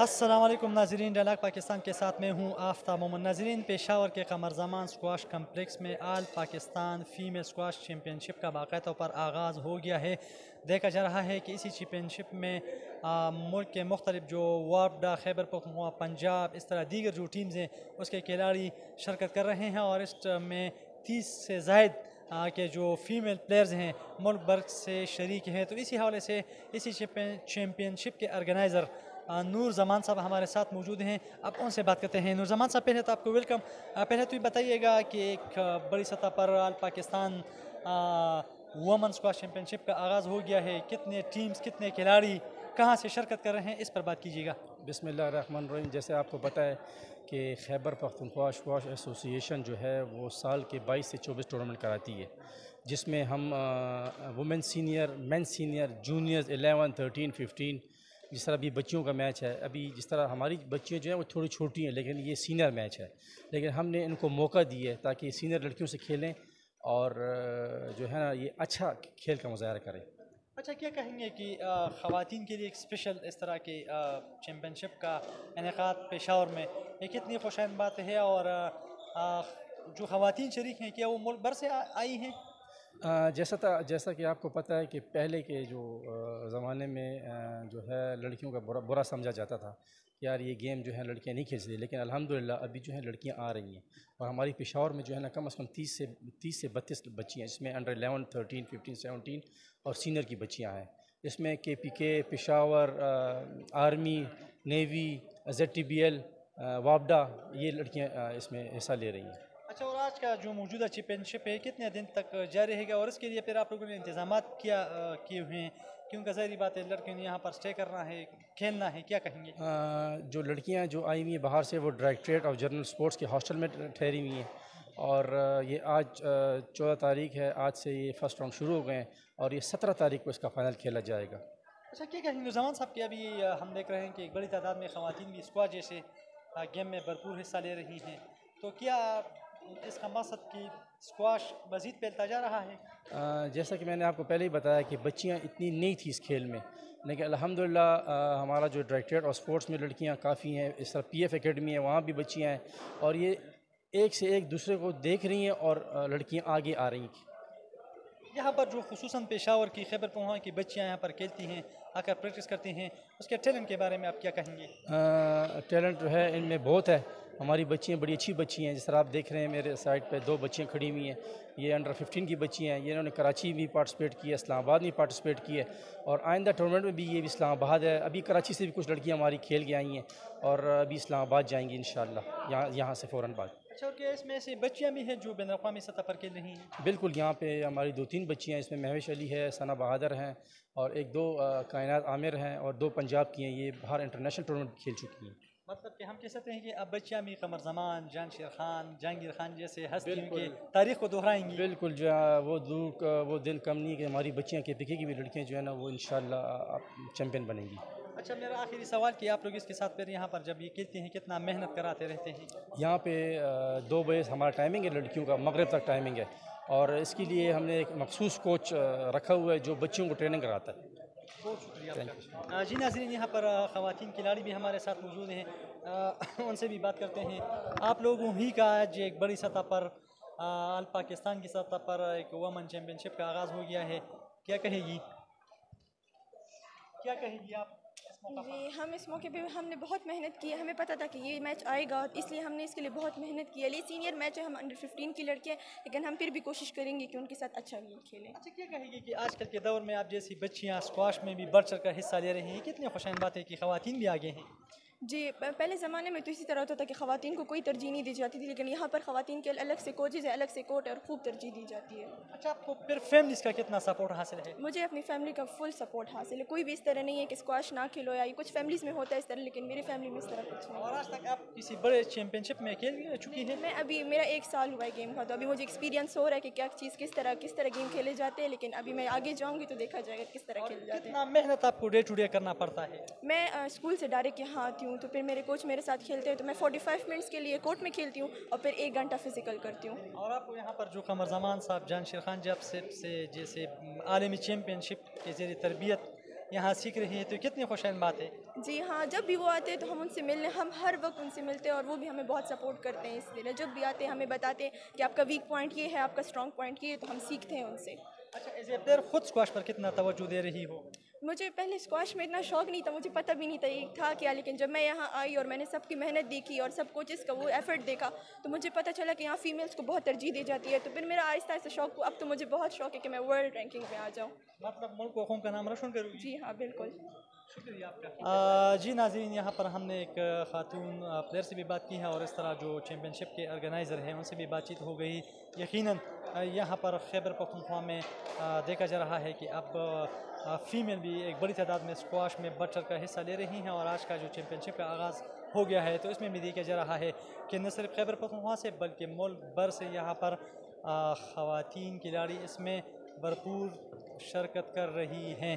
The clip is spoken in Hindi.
असलम नाजरीन डलाक पाकिस्तान के साथ मैं हूँ आफ्ता मोहम्मद नाजरीन पेशावर के कमर जमान स्क्वाश कम्प्लेक्स में all Pakistan female squash championship का बाकायदा तौर पर आगाज़ हो गया है देखा जा रहा है कि इसी चैम्पियनशिप में आ, मुल्क के मुख्तलिफ़ जो वापडा खैबर पख्तूनख्वा पंजाब इस तरह दीगर जो टीम्स हैं उसके खिलाड़ी शिरकत कर रहे हैं और इस में तीस से जायद के जो फीमेल प्लेयर्स हैं मुल्क भर से शरीक हैं तो इसी हवाले से इसी चैम्पियनशिप के ऑर्गेनाइज़र नूर जमान साहब हमारे साथ मौजूद हैं। अब उनसे बात करते हैं। नूर जमान साहब पहले तो आपको वेलकम पहले तो ये बताइएगा कि एक बड़ी सतह पर all Pakistan women squash championship का आगाज़ हो गया है। कितने टीम्स कितने खिलाड़ी कहाँ से शिरकत कर रहे हैं इस पर बात कीजिएगा। बिसमीम जैसे आपको पता है कि खैबर पख्तनख्वा स्क्वाश एसोसिएशन जो है वो साल के 22 से 24 टूर्नामेंट कराती है जिसमें हम women senior men senior juniors 11, 13, 15 जिस तरह अभी बच्चियों का मैच है अभी जिस तरह हमारी बच्चियाँ जो हैं वो थोड़ी छोटी हैं लेकिन ये सीनियर मैच है। लेकिन हमने इनको मौका दिया है ताकि सीनियर लड़कियों से खेलें और जो है ना ये अच्छा खेल का मुजाहरा करें। अच्छा क्या कहेंगे कि ख़वान के लिए एक स्पेशल इस तरह की चैम्पियनशिप का इनका पेशावर में ये कितनी खुशाइन बात है और आ, जो ख़वान शरीक हैं क्या वो मुल्क भर से आ, आई हैं? जैसा था, जैसा कि आपको पता है कि पहले के जो ज़माने में जो है लड़कियों का बुरा बुरा समझा जाता था कि यार ये गेम जो है लड़कियाँ नहीं खेलती लेकिन अल्हम्दुलिल्लाह अभी जो है लड़कियाँ आ रही हैं और हमारी पेशावर में जो है ना कम अज़ कम तीस से तीस से बत्तीस बच्चियाँ इसमें under eleven thirteen fifteen seventeen और सीनियर की बच्चियाँ हैं। इसमें K P K Peshawar army navy Z T B L वापडा ये लड़कियाँ इसमें हिस्सा ले रही हैं। आज का जो मौजूदा चैम्पियनशिप है कितने दिन तक जारी रहेगा और इसके लिए फिर आप लोगों ने इंतज़ाम किया किए हुए हैं? क्योंकि ज़ाहरी बात है लड़कियों ने यहाँ पर स्टे करना है खेलना है क्या कहेंगे? आ, जो लड़कियाँ जो आई हुई हैं बाहर से वो डायरेक्ट्रेट ऑफ़ जनरल स्पोर्ट्स के हॉस्टल में ठहरी हुई हैं। और ये आज चौदह तारीख है आज से ये फ़र्स्ट राउंड शुरू हो गए हैं और ये सत्रह तारीख को इसका फाइनल खेला जाएगा। अच्छा क्या कहेंगे जमान साहब के अभी हम देख रहे हैं कि एक बड़ी तादाद में ख़वान भी स्क्वाड जैसे गेम में भरपूर हिस्सा ले रही हैं। तो क्या इसका मकसद कि स्क्वाश मज़ीद फैलता जा रहा है। आ, जैसा कि मैंने आपको पहले ही बताया कि बच्चियाँ इतनी नई थी इस खेल में। लेकिन अल्हम्दुलिल्लाह हमारा जो डायरेक्टरेट और स्पोर्ट्स में लड़कियाँ काफ़ी हैं इस तरह पीएफ एकेडमी है वहाँ भी बच्चियाँ हैं और ये एक से एक दूसरे को देख रही हैं और लड़कियाँ आगे आ रही हैं। यहाँ पर जो खसूस पेशावर की खैबर पहुँचा की बच्चियाँ यहाँ पर खेलती हैं आकर प्रैक्टिस करती हैं उसके टैलेंट के बारे में आप क्या कहेंगे? टैलेंट जो है इनमें बहुत है। हमारी बच्चियाँ बड़ी अच्छी बच्ची हैं। जिस तरह आप देख रहे हैं मेरे साइड पे दो बच्चियाँ खड़ी हुई हैं। ये अंडर 15 की बच्ची हैं। ये इन्होंने कराची में पार्टिसिपेट किया इस्लामाबाद में पार्टिसिपेट किया और आइंदा टूर्नामेंट में भी ये भी इस्लामाबाद है। अभी कराची से भी कुछ लड़कियाँ हमारी खेल के आई हैं और अभी इस्लामाबाद जाएँगी इन यहाँ यहाँ से फ़ौरन बाद। अच्छा और क्या इसमें से बच्चियाँ भी हैं जो बैन अवी सतह पर खेल रही हैं? बिल्कुल यहाँ पे हमारी दो तीन बच्चियाँ इसमें महवेश अली है सना बहादुर हैं और एक दो कायनात आमिर हैं और दो पंजाब की हैं। ये बाहर इंटरनेशनल टूर्नामेंट खेल चुकी हैं। मतलब कि हम कह सकते हैं कि अब बच्चियाँ भी कमर जमान जान शेर खान जहांगीर खान जैसे हस्तियों के तारीख को दोहराएँगी। बिल्कुल जो है वो दूर वो दिन कम नहीं कि हमारी बच्चियाँ के की भी लड़कियाँ जो है ना वो इन चैम्पियन बनेंगी। अच्छा मेरा आखिरी सवाल कि आप लोग इसके साथ फिर यहाँ पर जब ये खेलते हैं कितना मेहनत कराते रहते हैं? यहाँ पे दो बजे हमारा टाइमिंग है लड़कियों का मगरब तक टाइमिंग है। और इसके लिए हमने एक मखसूस कोच रखा हुआ है जो बच्चियों को ट्रेनिंग कराता है। बहुत शुक्रिया जी नाजरीन यहाँ पर ख़वान खिलाड़ी भी हमारे साथ मौजूद हैं। उनसे भी बात करते हैं। आप लोगों ही का आज एक बड़ी सतह पर आल पाकिस्तान की सतह पर एक वमन चैम्पियनशिप का आगाज़ हो गया है। क्या कहेगी? क्या कहेगी आप? जी हम इस मौके पे हमने बहुत मेहनत की है। हमें पता था कि ये मैच आएगा इसलिए हमने इसके लिए बहुत मेहनत की है। ये सीनियर मैच है हम अंडर 15 की लड़के हैं लेकिन हम फिर भी कोशिश करेंगे कि उनके साथ अच्छा गेम खेलें। अच्छा क्या कहेगी कि आजकल के दौर में आप जैसी बच्चियाँ स्क्वाश में भी बढ़ चढ़ कर हिस्सा ले रही हैं कितनी खुशाइन बात है कि खातन भी आगे हैं? जी पहले ज़माने में तो इसी तरह होता था कि ख़वान को कोई तरजीह नहीं दी जाती थी लेकिन यहाँ पर ख़वान के अलग से कोचेज़ है अलग से कोर्ट और खूब तरजीह दी जाती है। अच्छा आपको फिर फैमिली का कितना सपोर्ट हासिल है? मुझे अपनी फैमिली का फुल सपोर्ट हासिल है। कोई भी इस तरह नहीं है कि स्क्वाश ना खेलो या कुछ फैमिलीज़ में होता है इस तरह लेकिन मेरी फैमिली में इस तरह कुछ नहीं। और आज तक आप किसी बड़े चैम्पियनशिप में खेल चुकी है? मैं अभी मेरा एक साल हुआ है गेम का तो अभी मुझे एक्सपीरियंस हो रहा है कि क्या चीज़ किस तरह किस तरह गेम खेले जाते हैं लेकिन अभी मैं आगे जाऊँगी तो देखा जाएगा किस तरह खेले जाते हैं। मेहनत आपको डे टू डे करना पड़ता है? मैं स्कूल से डायरेक्ट यहाँ आती हूँ तो फिर मेरे कोच मेरे साथ खेलते हैं तो मैं 45 मिनट्स के लिए कोर्ट में खेलती हूँ और फिर एक घंटा फ़िज़िकल करती हूँ। और आपको यहाँ पर जो कमर जमान साहब जान शेर खान जब से, से जैसे आलमी चैम्पियनशिप के ज़रिए तरबियत यहाँ सीख रही है तो कितनी खुशैन बात है? जी हाँ जब भी वो आते हैं तो हम उनसे मिलने हम हर वक्त उनसे मिलते हैं और वो भी हमें बहुत सपोर्ट करते हैं इसलिए जब भी आते हैं हमें बताते हैं कि आपका वीक पॉइंट ये है आपका स्ट्रॉन्ग पॉइंट ये है तो हम सीखते हैं उनसे। अच्छा खुद स्क्वाश पर कितना तवज्जो दे रही हो? मुझे पहले स्क्वाश में इतना शौक नहीं था मुझे पता भी नहीं था ये था क्या लेकिन जब मैं यहाँ आई और मैंने सबकी मेहनत देखी और सब कोचेस का वो एफर्ट देखा तो मुझे पता चला कि यहाँ फीमेल्स को बहुत तरजीह दी जाती है। तो फिर मेरा आहिस्ता आहिस्ता शौक अब तो मुझे बहुत शौक है कि मैं वर्ल्ड रैंकिंग में आ जाऊँ। मतलब मुल्क को कौम का नाम रोशन करूँगी। जी हाँ बिल्कुल। शुक्रिया आपका। जी नाजीन यहाँ पर हमने एक ख़ातून प्लेयर से भी बात की है और इस तरह जो चैम्पियनशिप के ऑर्गेनाइज़र हैं उनसे भी बातचीत हो गई। यकीनन यहाँ पर खैबर पख्तूनख्वा में देखा जा रहा है कि अब फीमेल भी एक बड़ी तादाद में स्क्वाश में बढ़ चढ़ कर हिस्सा ले रही हैं और आज का जो चैम्पियनशिप का आगाज़ हो गया है तो इसमें भी देखा जा रहा है कि न सिर्फ़ खैबर पखनवा से, बल्कि मुल्क भर से यहाँ पर ख़वान खिलाड़ी इसमें भरपूर शिरकत कर रही हैं।